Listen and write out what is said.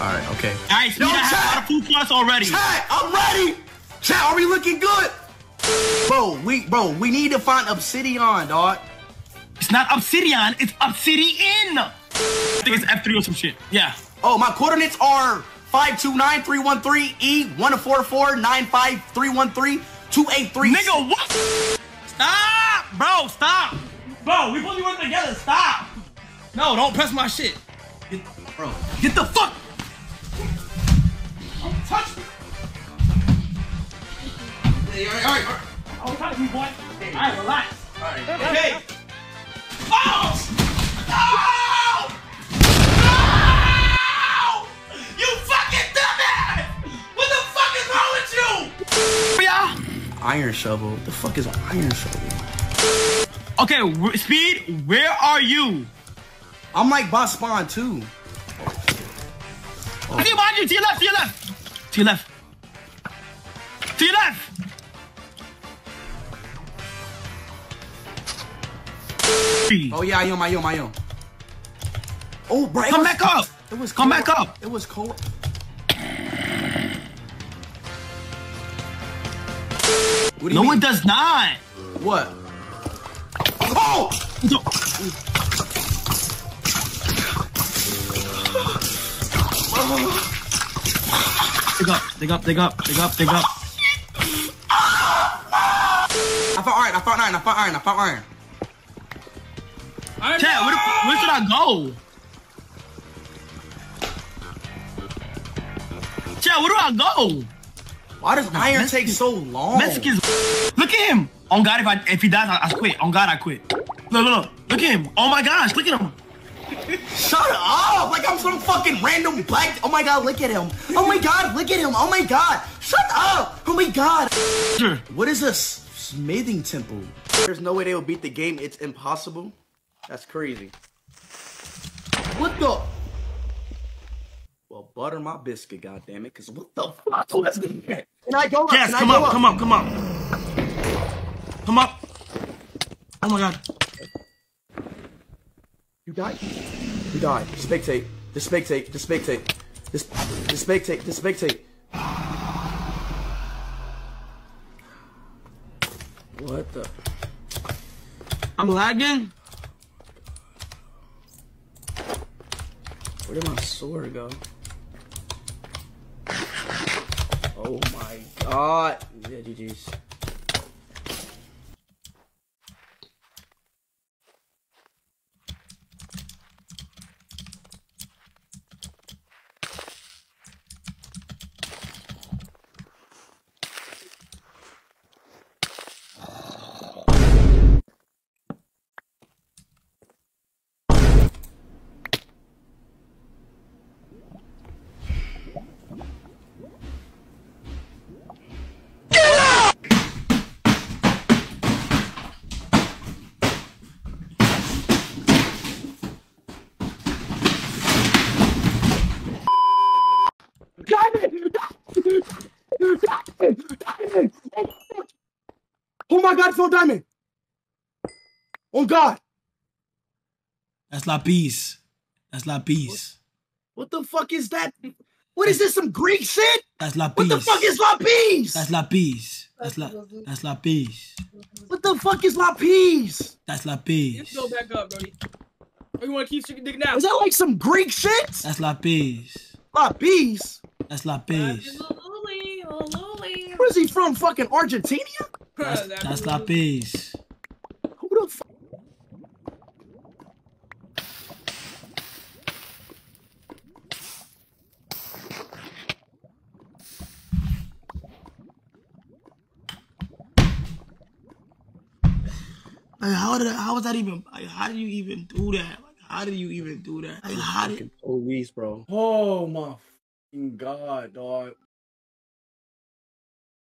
All right, okay. All right, Yo, chat. a lot of food plus already. Chat, I'm ready. Chat, are we looking good? Bro, we bro, we need to find Obsidian, dog. It's not Obsidian, it's Obsidian. I think it's F3 or some shit. Yeah. Oh, my coordinates are 529-313 E 144 95313 283. Nigga, what? Stop, bro, stop. Bro, we supposed to working together. Stop. No, don't press my shit. Get, bro, get the fuck. Hey, all right, all right, all right. I was trying to be boy. All right, relax. All right. Okay. Oh! Oh! No! You fucking dumbass! What the fuck is wrong with you? Yeah. Iron shovel. What the fuck is an iron shovel? Okay, Speed, where are you? I'm like boss spawn too. I see you behind you. To your left. To your left. To your left. To your left. Oh yeah, I am, I am, I am. Oh, bro, Come was- back up. It was Come back up. It was cold. What do you No, mean? it does not. What? Oh! Dig up. Dig up. Dig up. Dig up. Dig up. I found iron, I found iron, I found iron, I found iron. Chat, where, the- where should I go? Chat, where do I go? Why does iron Mexican- take so long? Mexicans. Look at him. On God, if I if he dies, I, I quit. On God, I quit. Look, look, look. Look at him. Oh my gosh, look at him. Shut up! Like I'm some fucking random black. Oh my god, look at him. Oh my god, look at him. Oh my god. Shut up! Oh my god. Sure. What is this smithing temple? There's no way they will beat the game. It's impossible. That's crazy. What the? Well, butter my biscuit, goddammit, cause what the fuck? That's Can I go up? Yes, Can come I go up, come up, come up. Come up. Oh my god. You died? You died. Spectate. The spectate. The spectate. This the spectate. The spectate. What the? I'm lagging. Where did my sword go? Oh my god. Yeah, GG's. Oh my god, Phil Diamond! Oh god! That's La Peace. That's La Peace. What the fuck is that? What is this? Some Greek shit? That's La What the fuck is La Peace? That's La Peace. That's La That's La Peace. What the fuck is La Peace? That's La Let's Peace. go back up, Brody. Or oh, you want to keep sticking dick now? Is that like some Greek shit? That's La Peace. La Peace? That's La Peace. Lily, oh Lily. Where's he from? Fucking Argentina? That's, that's La Peace. Who the fuck? Like, how did how was that even? Like, how did you even do that? Like, how did you even do that? Like, how did? Police, bro. Oh my fucking god, dog.